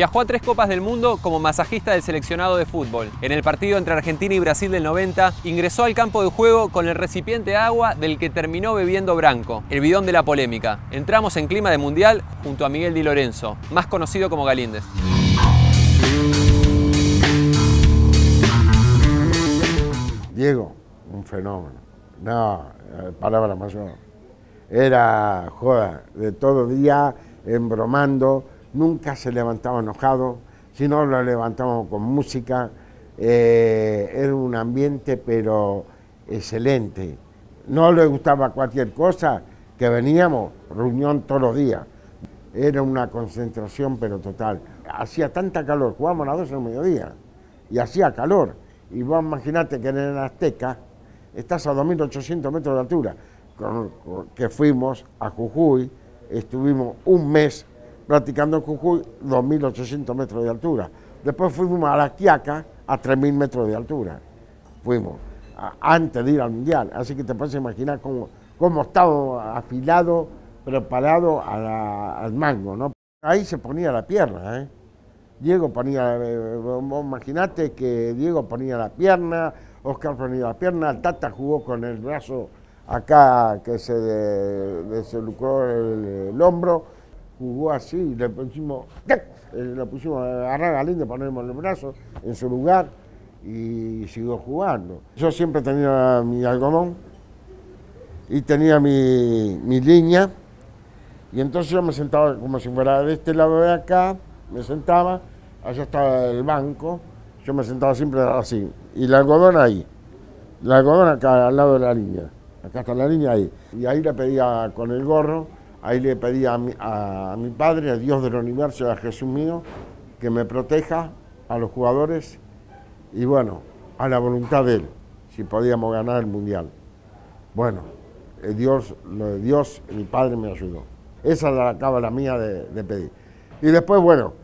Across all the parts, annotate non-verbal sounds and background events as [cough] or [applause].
Viajó a tres Copas del Mundo como masajista del seleccionado de fútbol. En el partido entre Argentina y Brasil del 90, ingresó al campo de juego con el recipiente de agua del que terminó bebiendo Branco, el bidón de la polémica. Entramos en clima de mundial junto a Miguel Di Lorenzo, más conocido como Galíndez. Diego, un fenómeno. No, eh, palabra mayor. Era joda de todo día, embromando, nunca se levantaba enojado, si no lo levantábamos con música. Eh, era un ambiente, pero excelente. No le gustaba cualquier cosa, que veníamos, reunión todos los días. Era una concentración, pero total. Hacía tanta calor, jugábamos a las 12 del mediodía, y hacía calor. Y vos imaginate que en el Azteca estás a 2.800 metros de altura, que fuimos a Jujuy, estuvimos un mes practicando en Jujuy 2.800 metros de altura. Después fuimos a La Quiaca a 3.000 metros de altura. Fuimos antes de ir al Mundial. Así que te puedes imaginar cómo, cómo estaba afilado, preparado al mango. ¿no? Ahí se ponía la pierna. ¿eh? Diego ponía, eh, imagínate que Diego ponía la pierna, Oscar ponía la pierna, Tata jugó con el brazo acá que se deslucó el, el hombro jugó así, le pusimos, eh, le pusimos a Galín, ponemos el brazo en su lugar y siguió jugando. Yo siempre tenía mi algodón y tenía mi, mi línea y entonces yo me sentaba como si fuera de este lado de acá, me sentaba, allá estaba el banco, yo me sentaba siempre así y el algodón ahí, el algodón acá al lado de la línea, acá está la línea ahí y ahí le pedía con el gorro Ahí le pedí a mi, Padre, a Dios del universo, a Jesús mío, que me proteja a los jugadores y bueno, a la voluntad de Él, si podíamos ganar el Mundial. Bueno, eh, Dios, Dios, mi Padre me ayudó. Esa es la cábala mía de, pedir. Y después, bueno,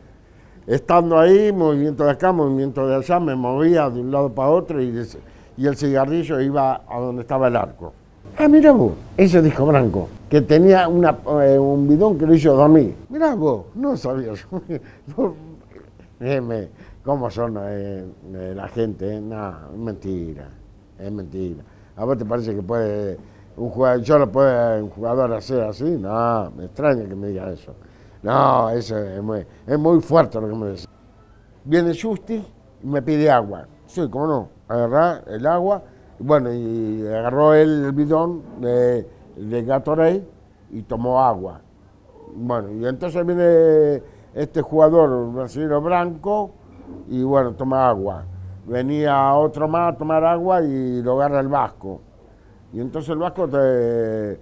estando ahí, movimiento de acá, movimiento de allá, me movía de un lado para otro y, y el cigarrillo iba a donde estaba el arco. Ah, mira vos, eso dijo Branco, que tenía eh, un bidón que lo hizo dormir. Mira vos, no sabía yo. [laughs] ¿Cómo son eh, eh, la gente? No, es mentira, es mentira. ¿A vos te parece que puede un jugador, yo lo puede un jugador hacer así? No, me extraña que me diga eso. No, eso es muy, es muy fuerte lo que me dice. Viene Justi y me pide agua. Sí, cómo no, agarrar el agua bueno, y agarró el bidón de, de Gatorade y tomó agua. Bueno, y entonces viene este jugador brasileño blanco y bueno, toma agua. Venía otro más a tomar agua y lo agarra el vasco. Y entonces el vasco eh,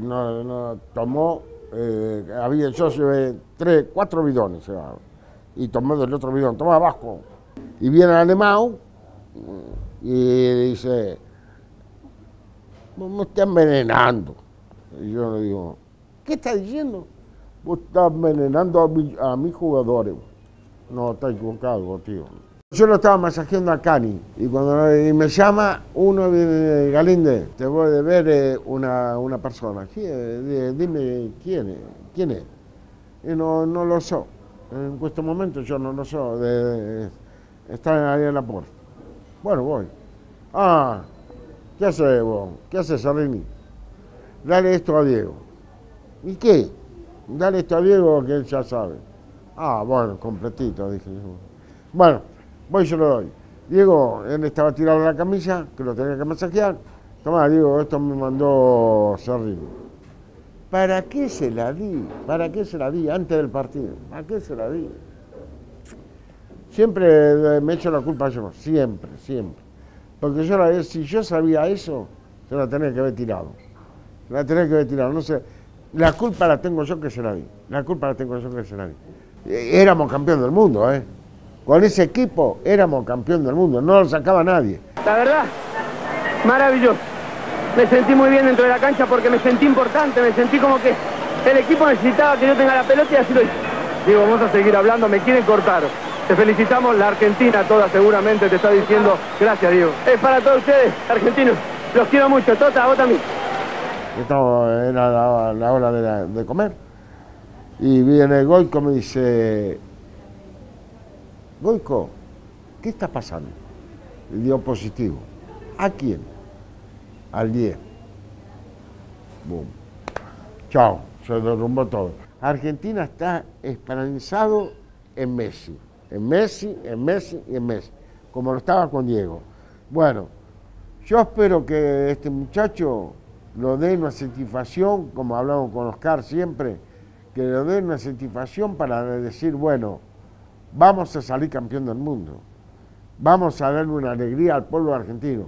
no, tomó, eh, había, yo llevé tres, cuatro bidones y tomó del otro bidón, toma vasco. Y viene el alemán y dice, me está envenenando. Y yo le digo, ¿qué está diciendo? Vos estás envenenando a, mis jugadores. No, está equivocado, tío. Yo lo estaba masajeando a Cani y cuando me llama uno de Galinde, te voy a ver eh, una, una persona. Dime quién es. ¿Quién es? Y no, no lo sé. En este momento yo no lo sé. está ahí en la puerta. Bueno, voy. Ah, ¿qué haces vos? ¿Qué haces, Sarini? Dale esto a Diego. ¿Y qué? Dale esto a Diego que él ya sabe. Ah, bueno, completito, dije yo. Bueno, voy y se lo doy. Diego, él estaba tirado la camisa, que lo tenía que masajear. Tomá, Diego, esto me mandó Serrini. ¿Para qué se la di? ¿Para qué se la di antes del partido? ¿Para qué se la di? Siempre me echo la culpa yo, siempre, siempre. Porque yo la, si yo sabía eso, se la tenía que haber tirado. La tenía que haber tirado. No sé, la culpa la tengo yo que se la di. La culpa la tengo yo que se la di. E, éramos campeón del mundo, ¿eh? Con ese equipo éramos campeón del mundo, no lo sacaba nadie. La verdad, maravilloso. Me sentí muy bien dentro de la cancha porque me sentí importante, me sentí como que el equipo necesitaba que yo tenga la pelota y así lo hice. Digo, vamos a seguir hablando, me quieren cortar. Te felicitamos, la Argentina toda seguramente te está diciendo gracias, Diego. Es para todos ustedes, argentinos. Los quiero mucho. Tota, vos también. era la, hora de, comer. Y viene Goico me dice, Goico, ¿qué está pasando? Y dio positivo. ¿A quién? Al 10. Boom. Chao, se derrumbó todo. Argentina está esperanzado en Messi, en Messi, en Messi y en Messi, como lo estaba con Diego. Bueno, yo espero que este muchacho lo dé una satisfacción, como hablamos con Oscar siempre, que lo dé una satisfacción para decir, bueno, vamos a salir campeón del mundo, vamos a darle una alegría al pueblo argentino.